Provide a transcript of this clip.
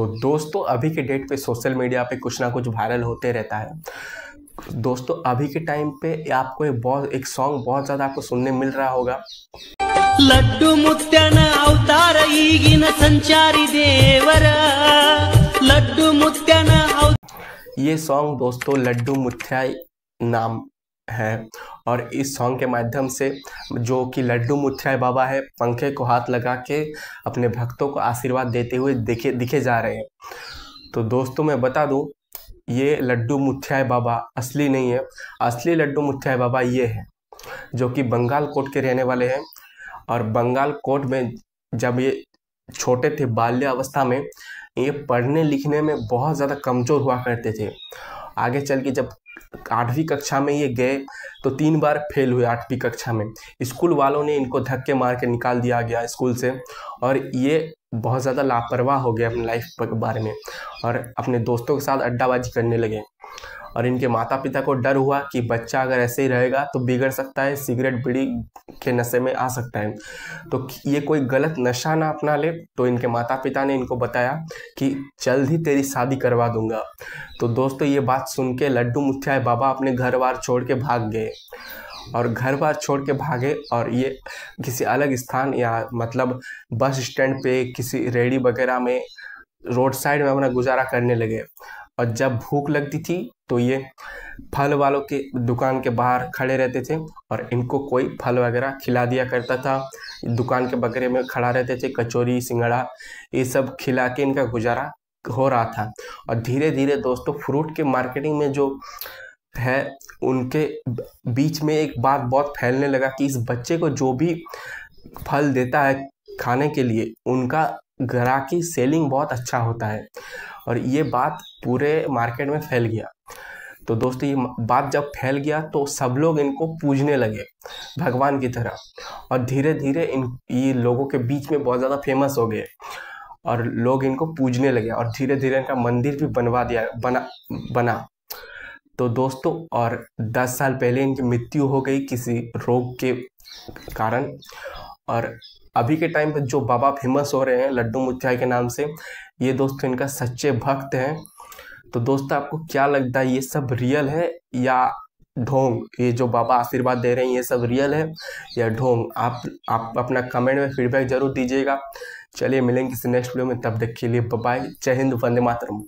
तो दोस्तों अभी के डेट पे सोशल मीडिया पे कुछ ना कुछ वायरल होते रहता है दोस्तों अभी के टाइम पे आपको एक बहुत एक सॉन्ग बहुत ज़्यादा आपको सुनने मिल रहा होगा ಲಡ್ಡು ಮುತ್ಯನ ಅವತಾರ ಈಗಿನ ಸಂಚಾರಿ ದೇವರ ಲಡ್ಡು ಮುತ್ಯನ ಅವ ये सॉन्ग दोस्तों लड्डू मुठिया नाम है और इस सॉन्ग के माध्यम से जो कि लड्डू मुठिया बाबा है, पंखे को हाथ लगा के अपने भक्तों को आशीर्वाद देते हुए दिखे दिखे जा रहे हैं। तो दोस्तों, मैं बता दूँ, ये लड्डू मुठिया बाबा असली नहीं है। असली लड्डू मुठिया बाबा ये है, जो कि बंगाल कोट के रहने वाले हैं और बंगाल कोट में जब ये छोटे थे बाल्य अवस्था में ये पढ़ने लिखने में बहुत ज़्यादा कमज़ोर हुआ करते थे। आगे चल के जब आठवीं कक्षा में ये गए तो तीन बार फेल हुए आठवीं कक्षा में। स्कूल वालों ने इनको धक्के मार के निकाल दिया गया स्कूल से, और ये बहुत ज़्यादा लापरवाह हो गए अपनी लाइफ के बारे में, और अपने दोस्तों के साथ अड्डाबाजी करने लगे। और इनके माता पिता को डर हुआ कि बच्चा अगर ऐसे ही रहेगा तो बिगड़ सकता है, सिगरेट बीड़ी के नशे में आ सकता है। तो ये कोई गलत नशा ना अपना ले। तो इनके माता पिता ने इनको बताया कि जल्द ही तेरी शादी करवा दूँगा। तो दोस्तों, ये बात सुन के लड्डू मुठिया बाबा अपने घर बार छोड़ के भाग गए। और घर बार छोड़ के भागे और ये किसी अलग स्थान या मतलब बस स्टैंड पे किसी रेडी वगैरह में रोड साइड में अपना गुजारा करने लगे। और जब भूख लगती थी तो ये फल वालों के दुकान के बाहर खड़े रहते थे और इनको कोई फल वगैरह खिला दिया करता था। दुकान के बकरे में खड़ा रहते थे, कचौरी, सिंगड़ा, ये सब खिला के इनका गुजारा हो रहा था। और धीरे धीरे दोस्तों, फ्रूट के मार्केटिंग में जो है, उनके बीच में एक बात बहुत फैलने लगा कि इस बच्चे को जो भी फल देता है खाने के लिए, उनका ग्राहकी सेलिंग बहुत अच्छा होता है। और ये बात पूरे मार्केट में फैल गया। तो दोस्तों, ये बात जब फैल गया तो सब लोग इनको पूजने लगे भगवान की तरह। और धीरे धीरे इन, ये लोगों के बीच में बहुत ज़्यादा फ़ेमस हो गए और लोग इनको पूजने लगे और धीरे धीरे इनका मंदिर भी बनवा दिया, बना बना। तो दोस्तों, और 10 साल पहले इनकी मृत्यु हो गई किसी रोग के कारण और अभी के टाइम पे जो बाबा फ़ेमस हो रहे हैं, लड्डू मुठिया के नाम से, ये दोस्तों इनका सच्चे भक्त हैं। तो दोस्तों, आपको क्या लगता है, ये सब रियल है या ढोंग? ये जो बाबा आशीर्वाद दे रहे हैं, ये सब रियल है या ढोंग? आप आप अपना कमेंट में फीडबैक ज़रूर दीजिएगा। चलिए, मिलेंगे किसी नेक्स्ट वीडियो में, तब तक के लिए बाय जय हिंद, वंदे मातरम।